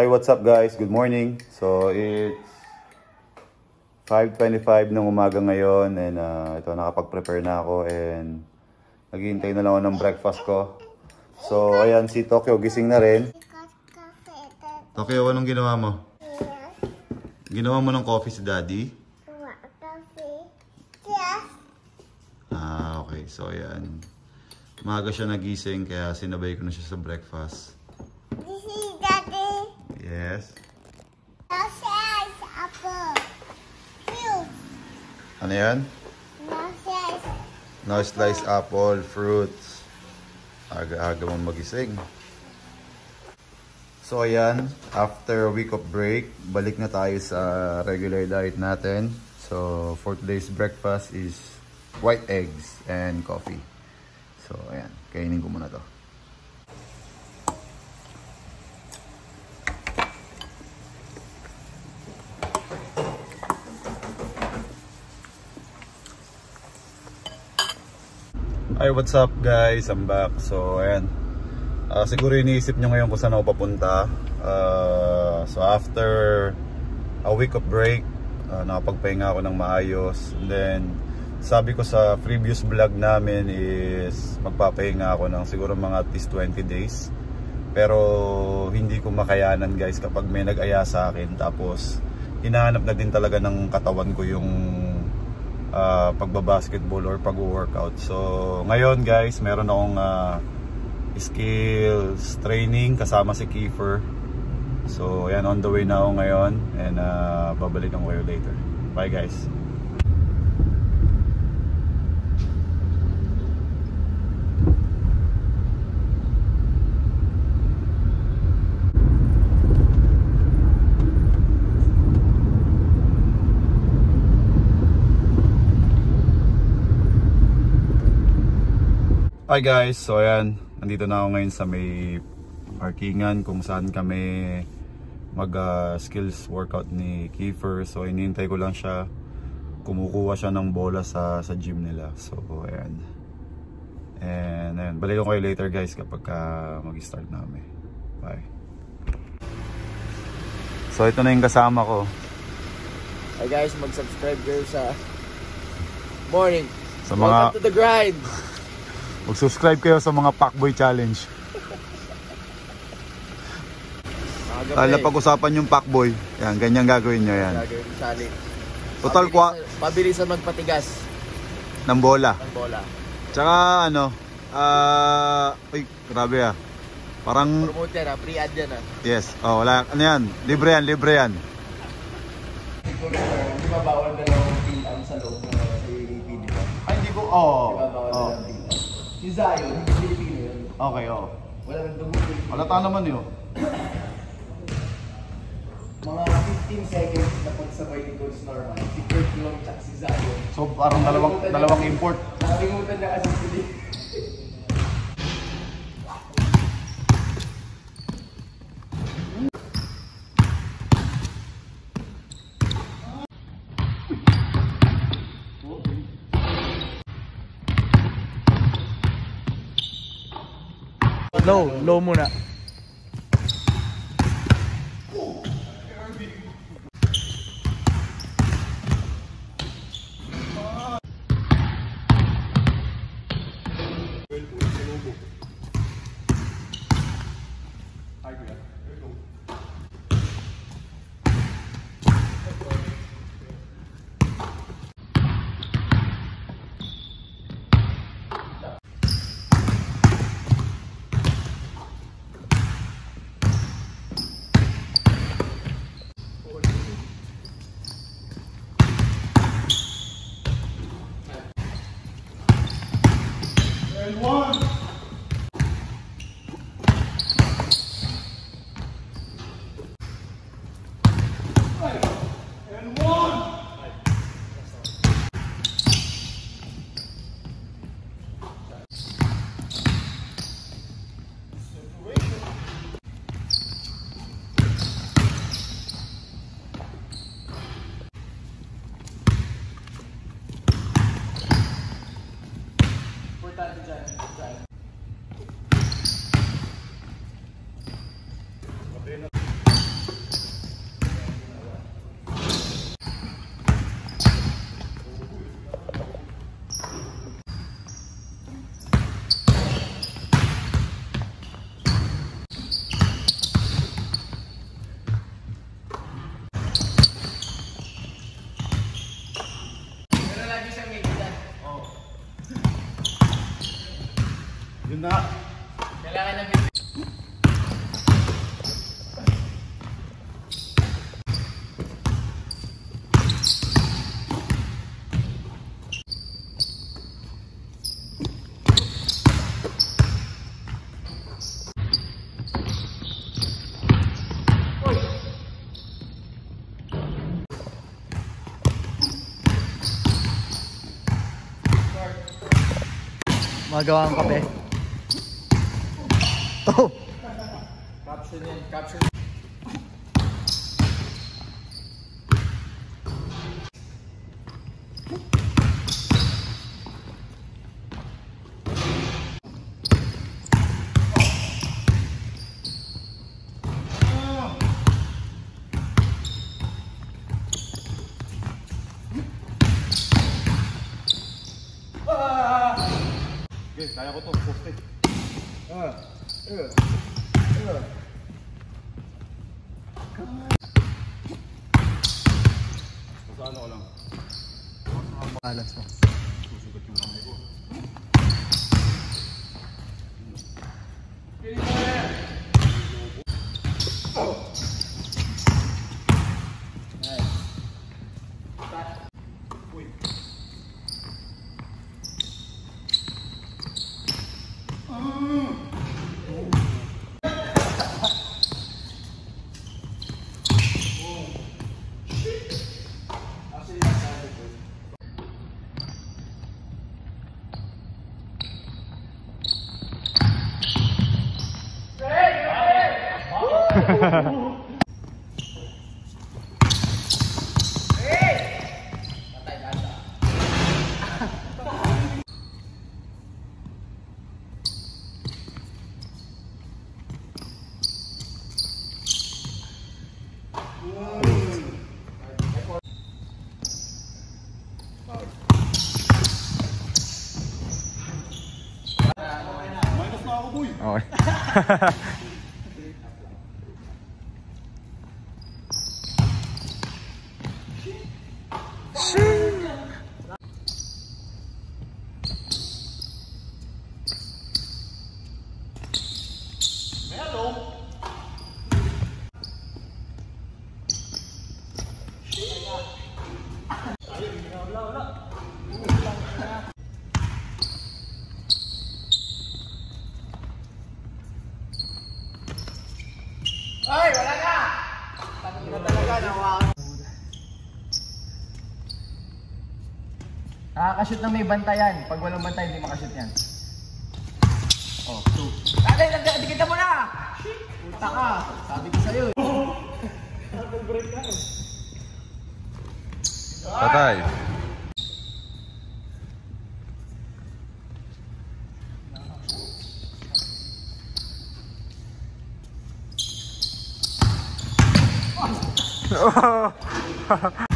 Hi, what's up guys? Good morning. So it's 5.25 ng umaga ngayon and uh, ito nakapag-prepare na ako and naghihintay na lang ako ng breakfast ko. So ayan, si Tokyo gising na rin. Tokyo, anong ginawa mo? Ginawa mo ng coffee si daddy? Ah, okay. So ayan. Maaga siya nagising kaya sinabay ko na siya sa breakfast. Is. Yes. No size apple. Fruit. Ano yan? No size. No sliced apple, fruits. Aga-aga mo magising. So ayan, after a week of break, balik na tayo sa regular diet natin. So for today's breakfast is white eggs and coffee. So ayan, kainin ko muna to. Hi, what's up guys? I'm back. So, ayan. Ah, siguro iniisip nyo ngayon kung saan ako papunta. Ah, so, after a week of break, ah, nakapagpahinga ako ng maayos. And then, sabi ko sa previous vlog namin is magpapahinga ako ng siguro mga at least 20 days. Pero, hindi ko makayanan guys kapag may nag-aya sa akin. Tapos, hinahanap na din talaga ng katawan ko yung uh, pagbabasketball or pag-workout. So, ngayon guys, meron akong uh, skills training kasama si Kiefer. So, ayan, on the way na ako ngayon and uh, babalikan ko kayo later. Bye guys! Hi guys, so ayan, nandito na ako ngayon sa may parkingan kung saan kami mag uh, skills workout ni Kiefer. So inintay ko lang siya, kumukuha siya ng bola sa, sa gym nila. So ayan. And ayan, balikan ko kayo later guys kapag uh, mag-start na kami. Bye. So ito na yung kasama ko. Hi guys, mag-subscribe kayo sa Morning. Sa mga Welcome to the grind. Mag-subscribe kayo sa mga Packboy Challenge. Kala pag-usapan yung Packboy. Yan, ganyan gagawin nyo yan. gagawin Sally. Total kwa Pabilisan- magpatigas ng bola. ng bola. Tsaka ano, ah, uy, grabe ah. Parang, Promote yan ha, free ad yan ha. yes, oh, wala, ano yan, libre yan, libre yan. Di ba bawal na lang fill an sa loob ng sa UAP, di ba? Ay, hindi ko, oo. Di ba bawal lang fill an? Si Zion, hindi Pilipino yun. Okay, oo. Wala nang dugo Pilipino. Halata naman yun. Mga 15 seconds na pagsabay ni Coach Norman, si Kurt Long at si Zion. So, parang dalawang, dalawang import. Nakalimutan na kasi sila. Low, low muna. Magawa ang kape. Oh! Caption yan, caption. Okay, kaya ko to. Poste. Ah, uh, uh. Sa ano ko lang. Balance mo. Susugat yung kamay ko. Minus na ako, boy. Okay. Ay, wala na! Tangina talaga, nawa. Nakakashoot ng may bantayan. Pag walang bantay, hindi makashoot yan. Oh, two. Tatay, nagdikita mo na! Puta ka! Sabi ko sa'yo eh. Patay.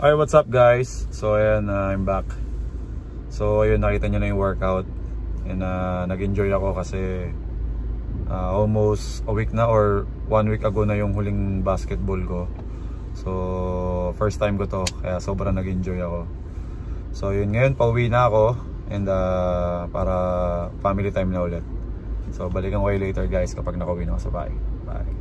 Alright, what's up guys? So ayan, uh, I'm back. So ayun, nakita nyo na yung workout. And uh, nag-enjoy ako kasi uh, almost a week na or one week ago na yung huling basketball ko. So first time ko to, kaya sobrang nag-enjoy ako. So yun, ngayon pauwi na ako and uh, para family time na ulit. So balikan ko later guys kapag nakauwi na ako sa bahay. Bye.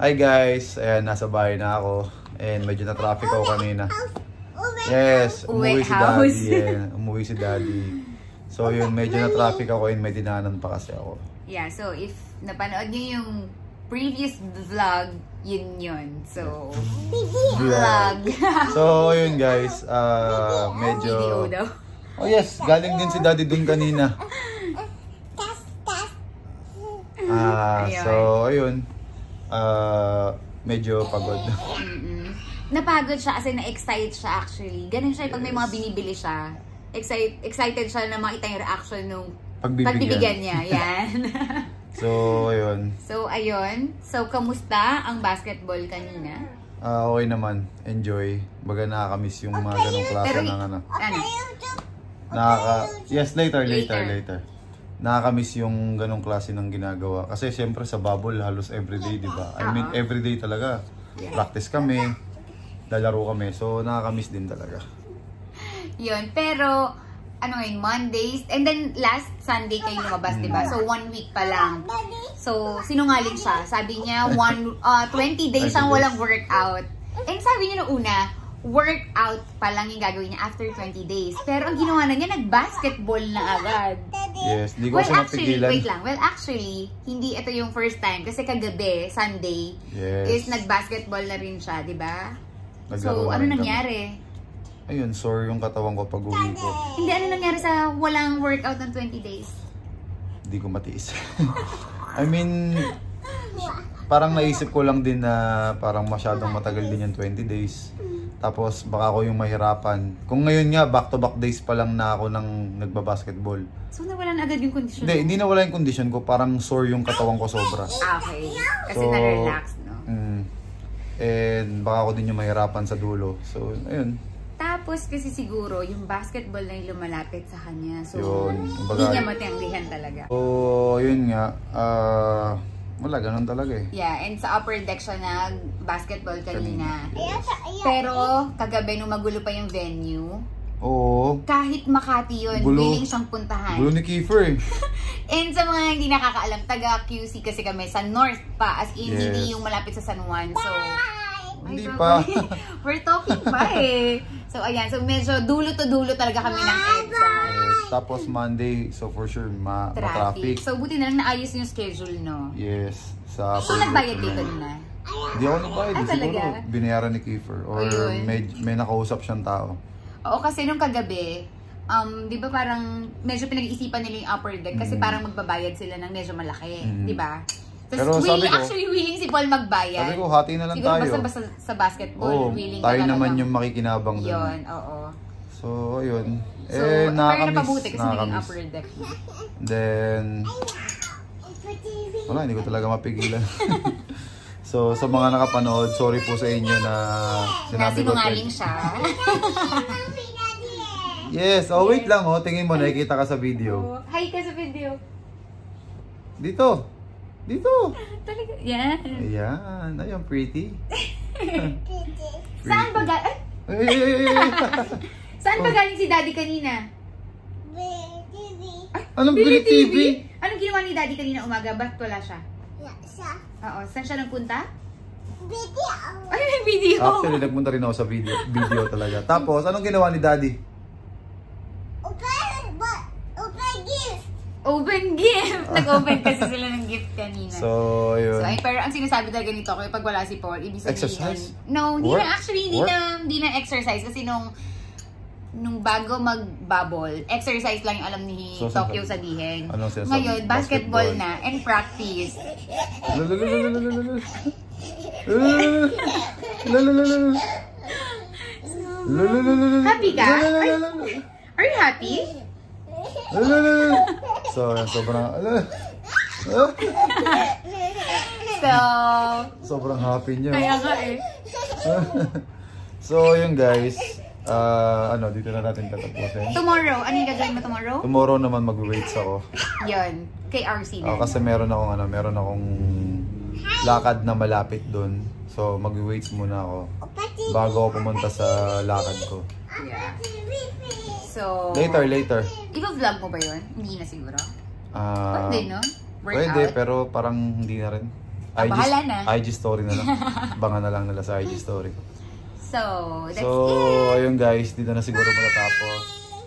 Hi guys, ayan nasa bahay na ako and medyo na traffic ako kanina. Yes, umuwi Uwi si daddy. Yeah, umuwi si daddy. So yun, medyo na traffic ako and may dinanan pa kasi ako. Yeah, so if napanood niyo yung previous vlog, yun yun. So, vlog. So yun guys, ah medyo... Oh yes, galing din si daddy dun kanina. Ah, Ayun. so ayun. Ah, medyo pagod. Mm-mm. Napagod siya kasi na-excite siya actually. Ganun siya pag may mga binibili siya. Excite, excited siya na makita yung reaction nung Pagbibigyan. pagbibigyan niya. Yan. So ayun. so, ayun. So, kamusta ang basketball kanina? Ah, okay naman. Enjoy. Baga nakakamiss yung mga ganong klase ng ano. Ano? Nakaka... Yes, later, later, Later. later. Nakakamiss yung ganong klase ng ginagawa. Kasi siyempre sa bubble, halos everyday, di ba? I mean, everyday talaga. Practice kami, lalaro kami. So, nakakamiss din talaga. Yun. Pero, ano ngayon, Mondays. And then, last Sunday kayo lumabas, di ba? So, one week pa lang. So, sinungaling siya. Sabi niya, one, uh, 20 days 20 ang walang workout. And sabi niya nung una, workout pa lang yung gagawin niya after 20 days. Pero ang ginawa na niya, nag-basketball na agad. Yes, di ko Well, kasi actually, mapigilan. wait lang. Well, actually, hindi ito yung first time. Kasi kagabi, Sunday, Yes. is nag-basketball na rin siya, di ba? So, na ano kami. nangyari? Ayun, sore yung katawan ko pag uwi ko. Hindi, ano nangyari sa walang workout ng 20 days? Hindi ko matiis. I mean, parang naisip ko lang din na parang masyadong matagal din yung 20 days. Tapos baka ako yung mahirapan. Kung ngayon nga, back-to-back days pa lang na ako nang nagbabasketball. So, nawalan agad yung condition Hindi, hindi nawala yung condition ko. Parang sore yung katawan ko sobra. Ah, okay. Kasi So, na-relax, no? Mm, and baka ako din yung mahirapan sa dulo. So, ayun. Tapos kasi siguro, yung basketball na yung lumalapit sa kanya. So, Yun. hindi niya matiyanggihan talaga. So, yun nga. Ah, wala, ganun talaga eh. Yeah, and sa upper deck siya nag-basketball kanina. Ayan. Pero, kagabi nung magulo pa yung venue, Oo. kahit Makati yun, Gulo. willing siyang puntahan. Gulo ni Kiefer eh. And sa mga hindi nakakaalam, taga QC kasi kami sa north pa, as in Yes. hindi yung malapit sa San Juan. So, Hindi pa. We're talking pa eh. So, ayan. So, medyo dulo to dulo talaga kami ng EDSA. Tapos Monday, so for sure, ma Traffic. ma-traffic. So, buti na lang naayos yung schedule, no? Yes, sa So, nagbayad kayo kanina? Hindi ako nagbayad. Ah, eh. Siguro talaga? binayaran ni Kiefer. Or Ayun. may, may nakausap siyang tao. Oo, kasi nung kagabi, um, di ba parang medyo pinag-iisipan nila yung upper deck kasi Mm. parang magbabayad sila ng medyo malaki, Mm. di ba? Pero Tapos sabi willing, ko- actually willing si Paul magbayad. Sabi ko, hati na lang Siguro tayo. basta, basta sa basketball, Oo, willing tayo ka naman talagang- yung makikinabang doon. Yun, oo. So, ayun. So, eh, pero napabuti kasi naging upper deck. Then, wala, hindi ko talaga mapigilan. so, sa mga nakapanood, sorry po sa inyo na Na sinabi ko. sinungaling siya. Yes, oh wait lang oh, tingin mo, nakikita ka sa video. Hi ka sa video. Dito. Dito. Talaga, yan. Ayan, ayun, pretty. Saan ba ay, ay, ay, ay. Saan ba galing si daddy kanina? Anong Billy TV? Anong ginawa ni daddy kanina umaga? Ba't wala siya? Oo, saan siya nagpunta? Ay, may video. Actually, nagpunta rin ako sa video, video talaga. Tapos, anong ginawa ni Daddy? Open gift! Nag-open kasi sila ng gift kanina. So, ayun. So, ay, pero ang sinasabi talaga nito, kaya pag wala si Paul, ibig sabihin, Exercise? no, hindi Work? na, actually, hindi Work? na, hindi na exercise. Kasi nung, nung bago mag-bubble, exercise lang yung alam ni So, Tokyo sinasabi- sabihin. Anong sinasabi? Ngayon, basketball, Basketball. na, and practice. Happy ka? Are you happy? So, sobrang, So, sobrang happy niya. kaya nga eh. so, yun guys. Ah, ano, dito na natin tatapusin. Tomorrow, ano yung gagawin mo tomorrow? Tomorrow naman mag-weights ako. Yun, kay RC na. kasi meron akong ano, meron akong lakad na malapit doon. So, mag-weights muna ako bago ako pumunta sa lakad ko. Yeah. So, Later, later. i-vlog mo ba yun? Hindi na siguro. Ah, Pwede, no? Workout. Pwede, pero parang hindi na rin. Ah, bahala na. IG story na lang. Bangan na lang nila sa IG story ko. So, that's So, it. ayun guys, dito na siguro matatapos.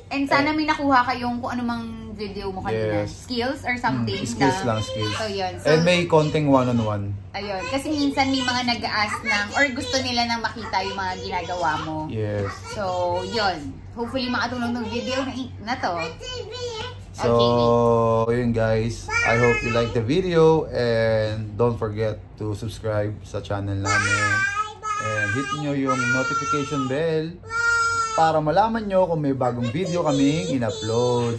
And sana may nakuha kayong kung ano mang video mo kanina. Yes. Skills or something. Mm, skills na- lang, skills. So, yun. So, And may konting one-on-one. ayun. Kasi minsan may mga nag-ask ng, or gusto nila nang makita yung mga ginagawa mo. Yes. So, yun. Hopefully makatulong ng video na, na to. So, yun guys. I hope you like the video and don't forget to subscribe sa channel namin. And hit nyo yung notification bell para malaman nyo kung may bagong video kaming in-upload.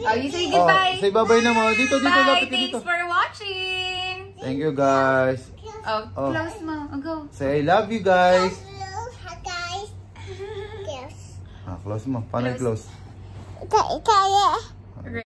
Oh, you say Oh, goodbye. say bye-bye na mo. Dito, dito, Bye. lapit ka Thanks dito. for watching. Thank you guys. Oh, Oh. close mo. Oh, go. Say I love you guys. guys. Yes. Ah, close mo. Paano Close. i-close? Kaya.